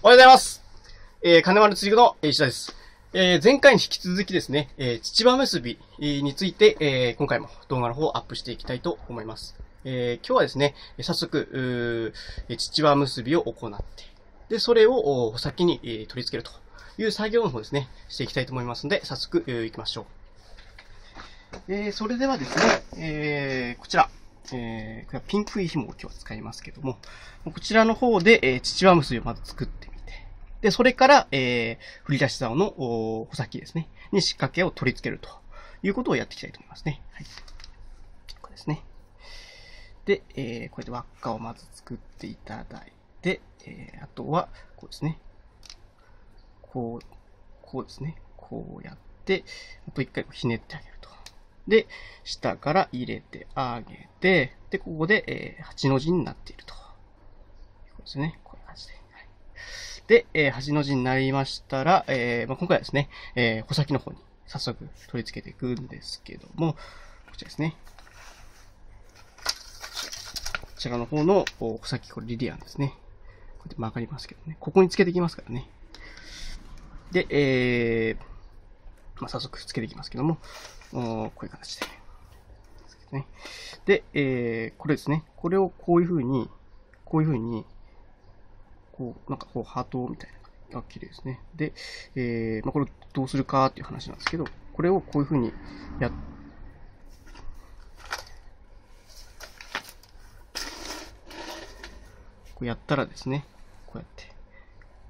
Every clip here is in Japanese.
おはようございます。えー、金丸釣り具の石田です。えー、前回に引き続きですね、えー、父結びについて、えー、今回も動画の方をアップしていきたいと思います。えー、今日はですね、早速、うーえー父結びを行って、で、それを先に、え取り付けるという作業の方ですね、していきたいと思いますので、早速、えー行きましょう。えー、それではですね、えー、こちら、えー、ピンクい紐を今日は使いますけども、こちらの方で、えー、父輪結びをまず作ってみて、で、それから、えー、振り出し竿の、お穂先ですね、に仕掛けを取り付けるということをやっていきたいと思いますね。はい。これですね。で、えー、これで輪っかをまず作っていただいて、えー、あとは、こうですね。こう、こうですね。こうやって、あと一回ひねってあげると。で、下から入れてあげて、で、ここで、えー、8の字になっていると。いうこですね。こういう感じで。はい、で、えー、8の字になりましたら、えーまあ、今回はですね、えー、穂先の方に早速取り付けていくんですけども、こちらですね。こちらの方の穂先、これリリアンですね。こうやって曲がりますけどね。ここにつけていきますからね。で、えー、まあ、早速つけていきますけども、おこういう形で。で、えー、これですね。これをこういう風に、こういう風に、こう、なんかこう、ハートみたいな。あ、綺麗ですね。で、えー、まあ、これどうするかっていう話なんですけど、これをこういう風にやっ、こうやったらですね、こうやって、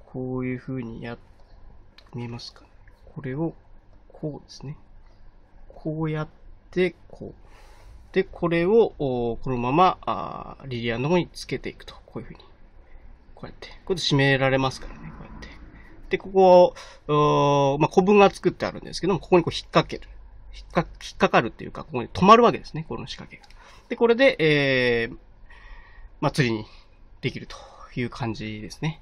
こういう風にや、見えますかこれを、こうですね。こうやって、こう。で、これを、このまま、あリリアの方につけていくと。こういう風に。こうやって。これで締められますからね。こうやって。で、ここを、まあ、古文が作ってあるんですけども、ここにこう引っ掛ける。引っか引っかかるっていうか、ここに止まるわけですね。この仕掛けが。で、これで、えー、ま、釣りにできるという感じですね。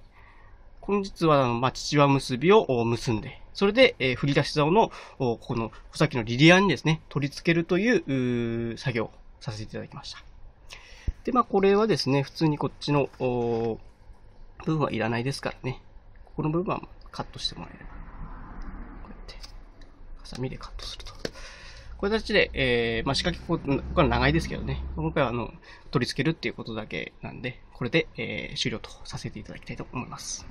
本日は、あのまあ、父輪結びを結んで、それで、えー振り出し竿の、おこの、穂先のリリアンにですね、取り付けるという、作業をさせていただきました。で、まあ、これはですね、普通にこっちの、部分はいらないですからね。ここの部分はカットしてもらえれば。こうやって、ハサミでカットすると。こういう形で、えー、まあ、仕掛け、こここれ長いですけどね。今回は、あの、取り付けるっていうことだけなんで、これで、えー終了とさせていただきたいと思います。